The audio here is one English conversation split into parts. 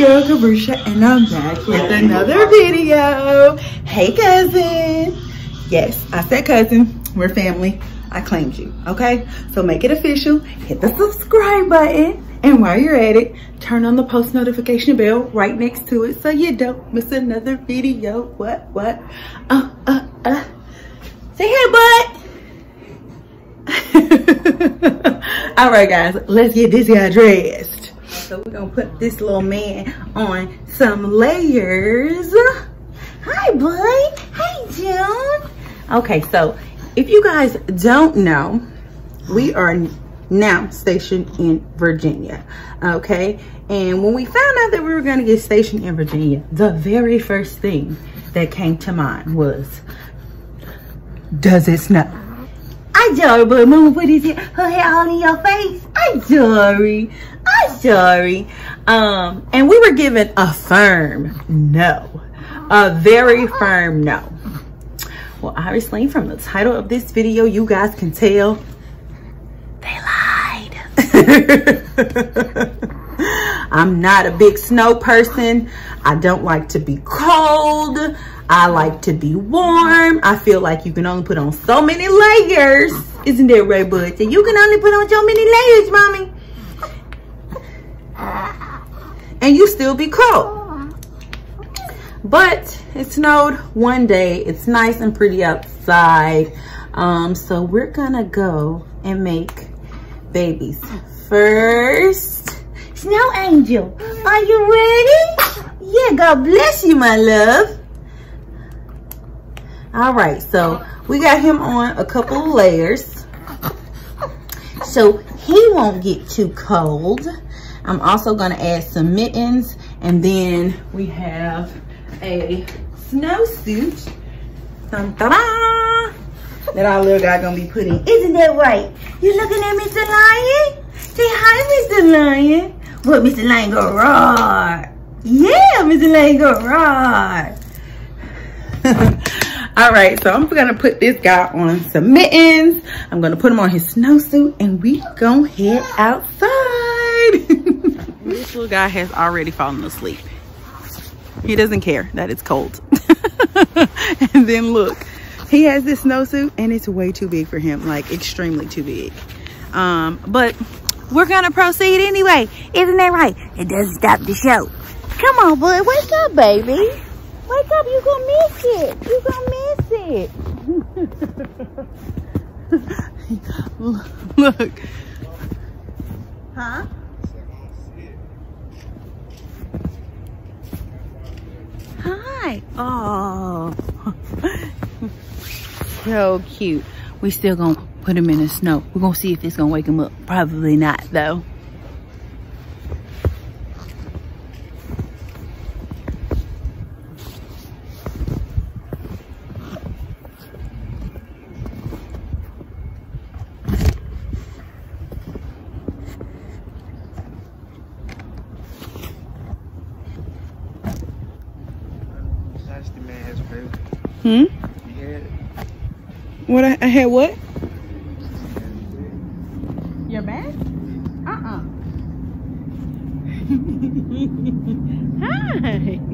girl KaBresha and I'm back with another video. Hey cousin. Yes, I said cousin. We're family. I claimed you, okay? So make it official. Hit the subscribe button. And while you're at it, turn on the post notification bell right next to it so you don't miss another video. What, what? Uh, uh, uh. Say hey, bud. All right, guys, let's get this guy dressed. So we're gonna put this little man on some layers. Hi, bud. Hey, June. Okay, so if you guys don't know, we are now stationed in Virginia, okay? And when we found out that we were gonna get stationed in Virginia, the very first thing that came to mind was, does it snow? I sorry, but mama put his her hair all in your face. I'm sorry. I'm sorry. Um, and we were given a firm no. A very firm no. Well, obviously from the title of this video, you guys can tell they lied. I'm not a big snow person. I don't like to be cold. I like to be warm. I feel like you can only put on so many layers. Isn't that right, bud? You can only put on so many layers, mommy. And you still be cold. But it snowed one day. It's nice and pretty outside. Um, so we're gonna go and make babies. First, Snow Angel, are you ready? Yeah, God bless you, my love. All right, so we got him on a couple of layers. So he won't get too cold. I'm also gonna add some mittens and then we have a snowsuit dun, -da -da, that our little guy gonna be putting. Isn't that right? You looking at Mr. Lion? Say hi, Mr. Lion. What, Mr. Lion go roar? Yeah, Mr. Lion go roar. All right, so I'm gonna put this guy on some mittens. I'm gonna put him on his snowsuit and we gonna head outside. This little guy has already fallen asleep. He doesn't care that it's cold. and then look, he has this snowsuit and it's way too big for him, like extremely too big. Um, but we're gonna proceed anyway. Isn't that right? It doesn't stop the show. Come on, boy, wake up, baby. Wake up, you gonna miss it. You gonna miss it. Look. Huh? Hi. Oh. so cute. We still gonna put him in the snow. We're gonna see if it's gonna wake him up. Probably not though. Hmm? What I, I had what? Your bag? Uh-uh. Hi.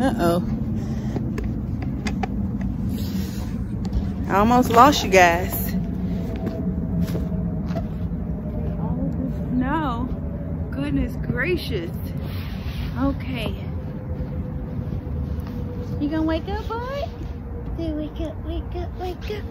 Uh-oh. I almost lost you guys. No. Goodness gracious. Okay. You gonna wake up, boy? Say wake up, wake up, wake up.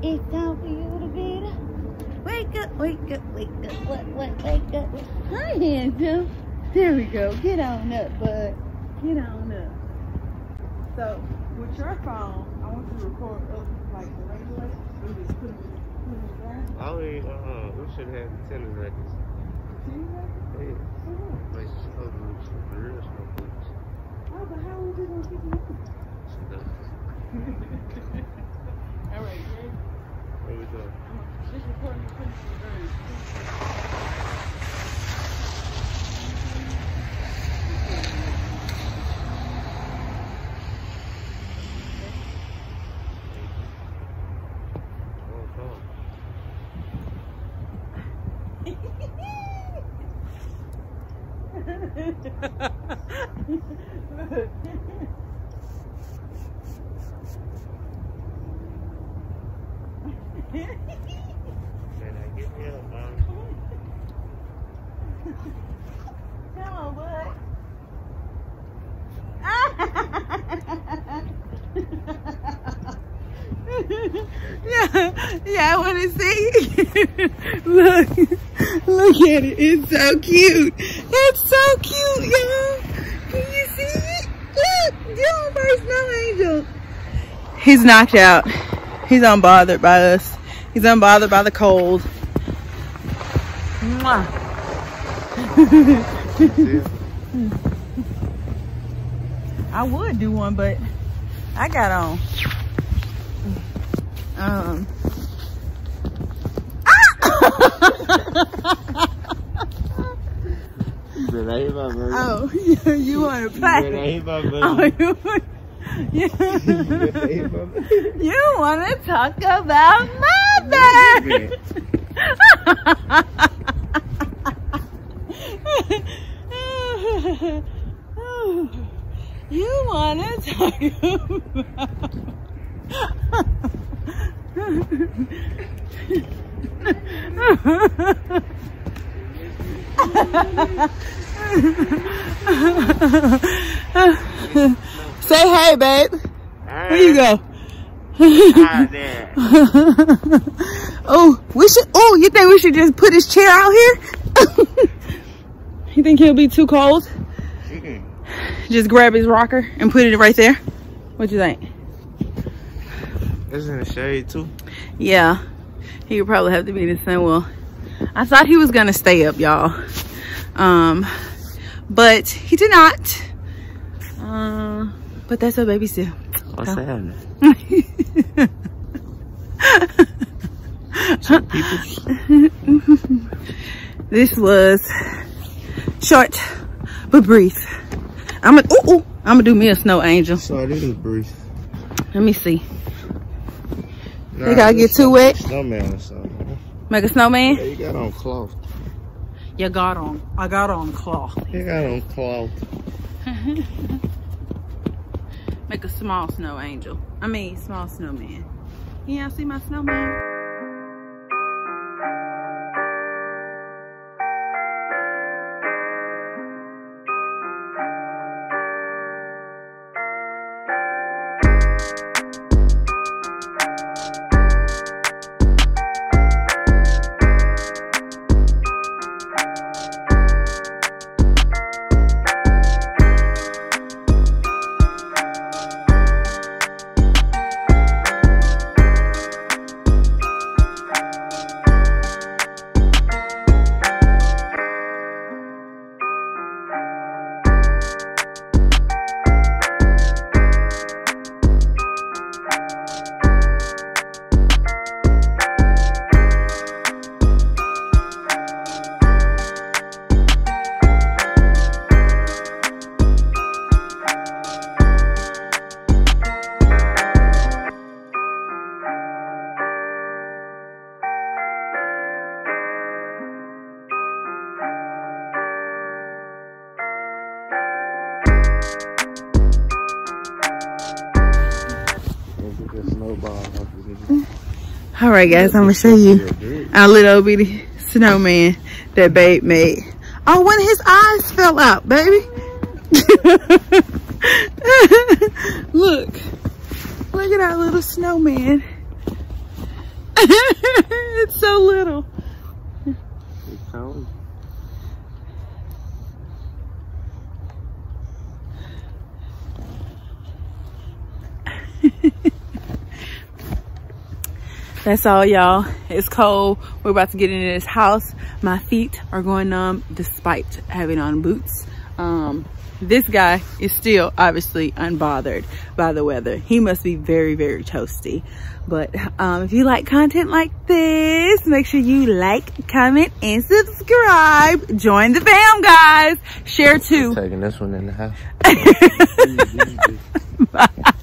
It's time for you to get up. Wake up, wake up, wake up, what, what, wake up. Hi, handsome. There we go. Get on up, bud. Get on up. So, with your phone, I want you to record up like the regular and just put it, put it down. Yeah, uh-uh. We should have the tennis rackets. Tennis rackets? Yeah. Oh. Like, snow boots, the real snow boots. Oh, but how are we gonna get them in? So that, All right, ready? what we doing? This recording is finished. Oh, Man, I get me up, man. Come on, bud. yeah, yeah, I want to see. look, look at it. It's so cute. It's so cute, y'all. Can you see it? Look, first no angel. He's knocked out. He's unbothered by us. He's unbothered by the cold. Mwah. I would do one, but I got on. Um. But I hit my bird. Oh, you, you want to play? bird. Oh, you, want- you, But I hit my bird. you want to talk about mother? you want to talk about Say hey, babe. Where you go? Oh, we should. Oh, you think we should just put his chair out here? you think he'll be too cold? Mm. Just grab his rocker and put it right there. What you think? It's in the shade, too. Yeah, he would probably have to be in the sun. Well, I thought he was gonna stay up, y'all. Um, but he did not. Uh, but that's a baby still. What's Oh. happening? this was short but brief. I'm gonna. Ooh, ooh, I'm gonna do me a snow angel. Sorry, this is brief. Let me see. Nah, gotta get too wet? Snowman or something. Make a snowman. Yeah, you got on cloth. You got on. I got on cloth. You got on cloth. Make a small snow angel. I mean, small snowman. Can y'all see my snowman? All right, guys, I'm gonna show you our little bitty snowman that Babe made. Oh, when his eyes fell out, baby. Look, look at our little snowman. it's so little. That's all, y'all. It's cold. We're about to get into this house. My feet are going numb despite having on boots. Um, this guy is still obviously unbothered by the weather. He must be very, very toasty. But um, if you like content like this, make sure you like, comment, and subscribe. Join the fam, guys. Share too. Taking this one in the house.